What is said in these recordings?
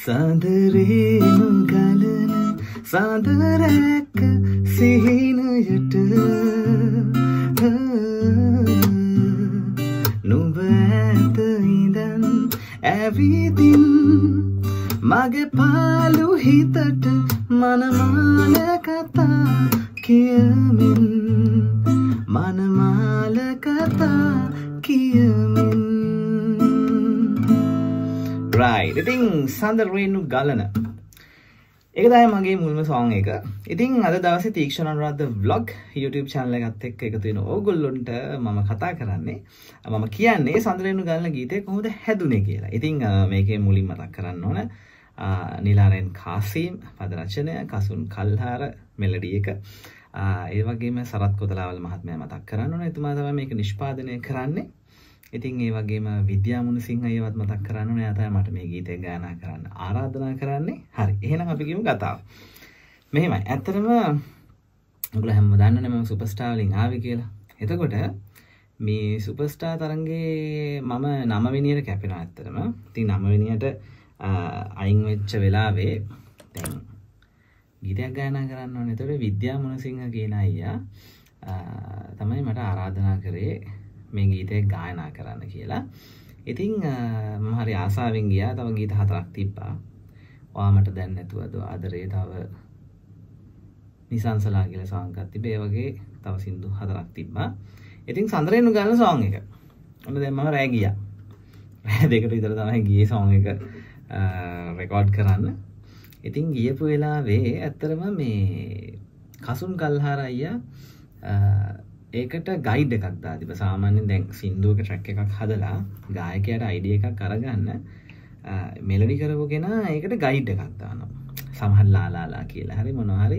සඳරේනු ගලන සඳරැක්ක සිහිනයට නුඹ ඇත ඉඳන් ඇවිදින් මගේ පාලු හිතට මනමාල කතා කියමින් මනමාල කතා කියමින් රයි් ඉතිං සඳරේනු ගලන. එක දය මගේ මුල්ම සෝන් එක. ඉතින් අද දවස තීක්ෂණ රද බ්ලොග් YouTube චනල ගත් එක් එකතුවෙන ඕගොල්ලොන්ට මම කතා කරන්නේ. මම කියන්නේ සඳරේනු ගලන ගීතය කොහොද හැදුනේ කියලා. ඉතිං මේකේ මුලින් මතක් කරන්න ඕන. නිලාරෙන් කාසීම් පදරචනය කසුන් කල්හාර මෙලඩිය එක. ඒ වගේම සරත් කොතලාවල් මහත්මය මතක් කරන්න ඕන. එතුමා තම මේක නිෂ්පාදනය කරන්නේ. ඉතින් ඒ වගේම විද්‍යාමුණු සිංහ ඒවත් මතක් කරන්න ඕනේ. අතයි මට මේ ගීතය ගායනා කරන්න ආරාධනා කරන්නේ. හරි. එහෙනම් අපි කියමු කතාව මෙහෙමයි. ඇත්තටම ඔයගොල්ලෝ හැමෝම දන්නනේ මම සුපර්ස්ටාර් වලින් ආවේ කියලා. එතකොට මේ සුපර්ස්ටාර් තරංගේ මම නම වෙනියට කැපෙනවා ඇත්තටම. ඉතින් නම වෙනියට අයින් වෙච්ච වෙලාවේ දැන් ගීතයක් ගායනා කරන්න ඕනේ එතකොට විද්‍යාමුණු සිංහ කියන අයියා තමයි මට ආරාධනා කරේ මේ ගීතය ගායනා කරන්න කියලා. ඉතිං මහරි ආසාාවෙන් ගියා. තව ගීත හතරක් තිබ්බා. වාමට දැන් නැතුවද ආදරේ තව නිසංසලා කියල සාංකත් තිබේ වගේ තව සිින්දු හතරක් තිබ්බා. ඉතින් සඳරයනු ගන්න සෝන් එක. ඔන්න දෙම රෑගිය රෑ දෙකට විතර තමයි ගිය සෝන් එක. රෙකෝඩ් කරන්න. ඉතින් ගියපු වෙලාවේ ඇත්තරම මේ කසුන් කල්හාර අයියා ඒකට ගයිඩ් එකක් දාතිබ සාමාන්‍යෙන් දැන් සිින්දුවක ට්‍රැක් එකක් හදලා ගායකයට අයිඩිය එකක් කරගන්න මෙලඩි කරපුගෙන ඒකට ගයිඩ් එකක් දානවා. සමහල් ලාලාලා කියලා. හරි මොනහරි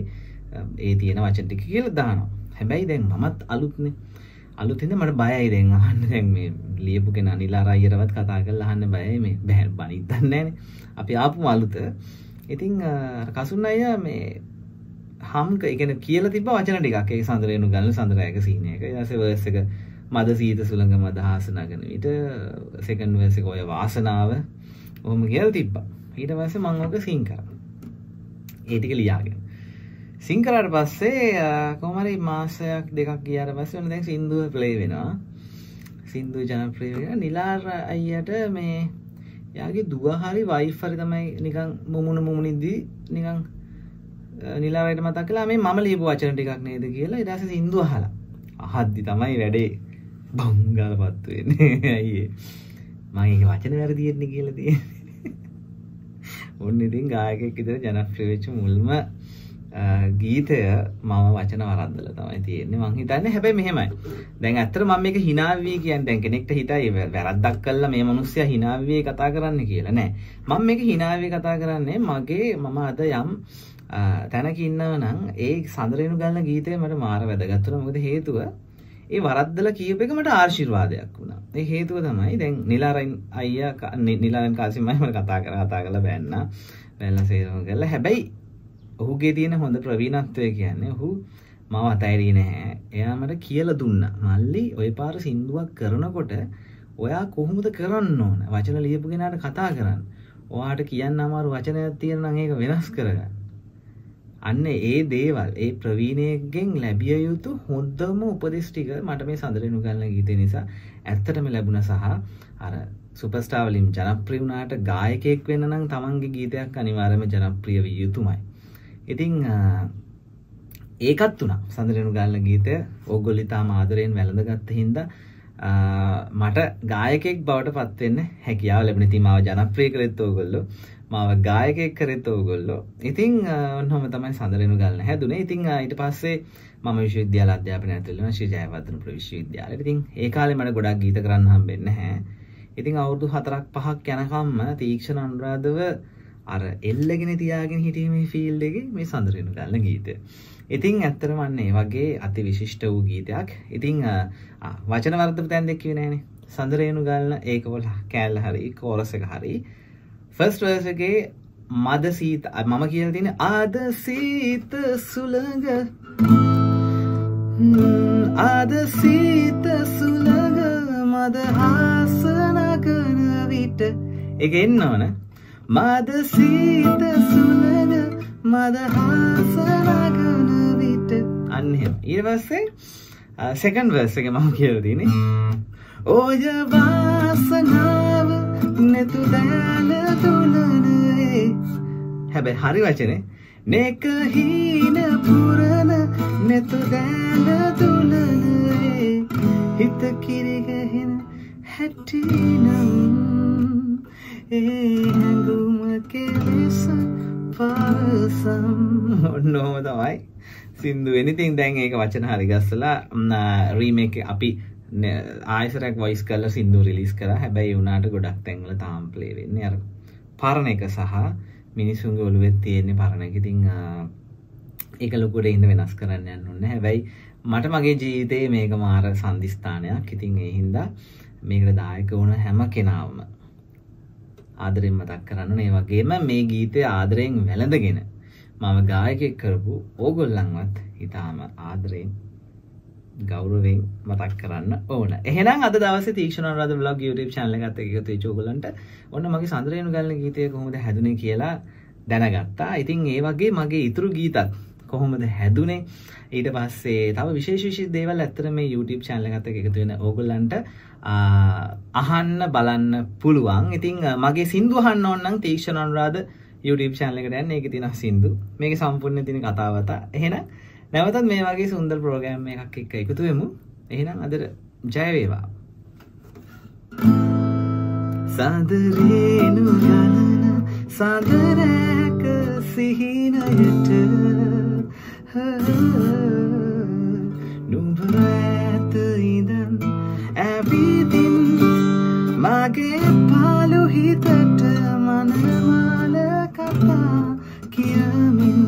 ඒ තියෙන වචටික කියල දානවා. හැබැයි දැන් මමත් අලුත්නේ. අලුතින්ද මට බයයි දැන් අහන්න. දැන් මේ ලියපු කෙන නිලා අයරවත් කතා කල් අහන්න බය මේ බැහැ බනිතන්නෑන අපි ආපු අලුත. ඉතිං කසුන් අය මේ හම්ක එකන කියල තිබ වචන ටිකක්. ඒ සඳරයනු ගන්න සඳරයක සිනයක යස වර්සක මද සීත සුළඟ මදහාසනගෙන විට සෙකන් වසක ඔය වාසනාව ඔහොම කියල් තිබ්බා. ඊට වස මංෝක සිං කර. ඒටික ලියාගෙන. සිංකරට පස්සේ කොමරි මාසයක් දෙකක් කියාර පස්ස වන දැක් සිින්දුව ප්ලේ වෙනවා. සිින්දු ජනප්‍රී වෙන නිලාර අයියට මේ යාගේ දුවහරි වයිෆරි තමයි නිකං මුමුණ මුමුණිද්දී නිකං නිලාවට මතක් කලා මේ මම ලියපු වචන ටිකක් නේද? කියලා. ඉදස සිින්දුව හල අහද්දි තමයි වැඩේ බංගල පත්තුවෙන්නේ ඇයිඒ මගේ වචන වැරදියෙන්නේ කියල තිය ඔන්න ඉතින් ගායකෙක් ඉතර ජනප්‍රවෙච්ච මුල්ම ගීතය මම වචන වරද්දල තමයි තියෙන්නේ. මං හිතන්නේ හැබැයි මෙහෙමයි. දැන් ඇත්තට මම මේක හිනාවී කියන්නේ දැන් කෙනෙක්ට හිතයි වැරද්දක් කළා මේ මිනිස්සයා හිනාවී කතා කරන්න කියලා. නෑ. මම මේක හිනාවී කතා කරන්නේ මගේ මම අද යම් තැනක ඉන්නව නම් ඒ සඳරේනු ගන්න ගීතය මට මාර වැදගත් වුණා මොකද හේතුව ඒ වරද්දලා කියප එක මට ආශිර්වාදයක් වුණා. ඒ හේතුව තමයි දැන් නිලාරයින් අයියා නිලාරන් කාසිමයි මට කතා කර කතා කරලා බෑන්නා. බැලලා සේරම කරලා. හැබැයි ඔහුගේ තියෙන හොඳ ප්‍රවීණත්වය කියන්නේ ඔහු මව අතයිරී නැහැ. එයා මට කියලා දුන්න. මල්ලි ඔය පාර සින්දුවක් කරනකොට ඔයා කොහොමද කරන්න ඕන? වචන ලියපු කෙනාට කතා කරන්න. ඔයාට කියන්න අමාරු වචනයක් තියෙන නම් ඒක වෙනස් කරගන්න. අන්න ඒ දේවල් ඒ ප්‍රවීණයගෙන් ලැබිය යුතු හොඳම උපදෙස් ටික මට මේ සඳරනු ගන්න ගීතේ නිසා ඇත්තටම ලැබුණ සහ අර සුපස්ටාර් වලින් ජනප්‍රිය වුණාට ගායකයෙක් වෙන්න නම් තමන්ගේ ගීතයක් අනිවාර්යයෙන්ම ජනප්‍රිය විය යුතුමයි. ඉතින් ඒකත් වුණා. සඳරනු ගන්න ගීතය ඕගොල්ලෝ තාම ආදරයෙන් වැළඳගත්ත හින්දා මට ගායකෙක් බවට පත්වෙන්න හැකියාව ලැබෙන ඉතින් මාව ජනප්‍රිය කරෙත් ඕගොල්ලෝ. මාව ගායකෙක් කරෙත් ඕගොල්ලෝ. ඉතින් ඔන්නම තමයි සඳරනු ගන්න හැදුනේ. ඉතින් ඊට පස්සේ මම විශ්වවිද්‍යාල අධ්‍යාපනය ඇතුළේ වුණා ශ්‍රී ජයවර්ධන විශ්වවිද්‍යාලයට ඉතින් ඒ කාලේ මට ගොඩක් ගීත කරන්න හම්බෙන්නේ නැහැ. ඉතින් අවුරුදු 4ක් 5ක් යනකම්ම තීක්ෂණ අනුරාධව අර එල්ලගෙන තියාගෙන හිටීමේ ෆීල්ඩ් එකේ මේ සඳරනු ගන්න ගීතය ඉතින් ඇත්තටම අන්න ඒ වගේ අති විශිෂ්ට වූ ගීතයක්. ඉතින් වචන වර්ධපු තැන් දෙක කිව්වේ නෑනේ. සඳරේනු ගල්න ඒකවල කෑල්ල හරි කෝරස් එක හරි. ෆස්ට් වර්ස් එකේ මද සීත මම කියලා තියෙන ආද සීත සුළඟ ආද සීත සුළඟ මද හාසනගන විට එක එන්න ඕන මද සීත සුලද මද හාසනගන විට. අන්හෙම ඊවස්සේ සෙකන් වර්ස එක මම කියලදින ඕය වාසනාව නැතු දෑල තුලනේ හැබැ හරි වචනේ. නෙක හීන පුරණ නැතු දෑල තුලනේ හිත කිරිගහෙන හැටිනම් ඒ හැඟුම කෙලෙස පවසම් ඔන්නෝම තමයි සින්දු වෙනිතින් දැන් ඒක වචන හරි ගස්සලා රීමේක අපි ආයසරක් වයිස් කල්ල සිින්දු රිලිස් කර හැබැයි වුණට ගොඩක් තැන්ල තාම් ප්ලේ වෙන්නේ අර පරණ එක සහ මිනිසුන්ගේ ඔළුවෙත් තියෙන්නේ පරණ එක ඉතින් ඒක ලොකුට ඉන්න වෙනස් කරන්න යන්න ඕනේ. හැබැයි මට මගේ ජීවිතේ මේක මාර සම්දිස්ථානයක්. ඉතින් ඒ හින්දා මේකට දායක වුණ හැම කෙනාම ආදරෙන් මතක් කරන්න ඕනේ. ඒ වගේම මේ ගීතය ආදරෙන් වැළඳගෙන මම ගායකයෙක් කරපු ඕගොල්ලන්වත් ඊටාම ආදරෙන් ගෞරවයෙන් මතක් කරන්න ඕන. එහෙනම් අද දවසේ තීක්ෂණ අනුරාධ vlog YouTube channel එකත් එක්ක එකතු වෙච්ච ඕගොල්ලන්ට ඔන්න මගේ සඳරේනු ගල්න ගීතය කොහොමද හැදුනේ කියලා දැනගත්තා. ඉතින් ඒ වගේ මගේ ඉතුරු ගීතත් කොහොමද හැදුනේ ඊට පස්සේ තව විශේෂ විශේෂ දේවල් ඇත්තට මේ YouTube channel එකත් එක්ක එකතු වෙන ඕගොල්ලන්ට අහන්න බලන්න පුළුවන්. ඉතින් මගේ සින්දු අහන්න ඕන නම් තීක්ෂණ අනුරාධ YouTube channel එකට යන්න. ඒකේ තියෙන සින්දු. මේකේ සම්පූර්ණ තියෙන කතාවත. එහෙනම් නැවතත් මේ වගේ සුන්දර ප්‍රෝග්‍රෑම් එකක් එක්ක එකතු වෙමු. එහෙනම් අදට ජය වේවා. සඳරේනු යලන සඳරෑක සිහිනයට නුඹ ඇත ඉඳන් ඇවිදින් මගේ පාලු හිතට මනමාල කතා කියමින්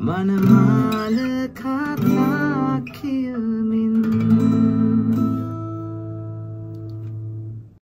මනමා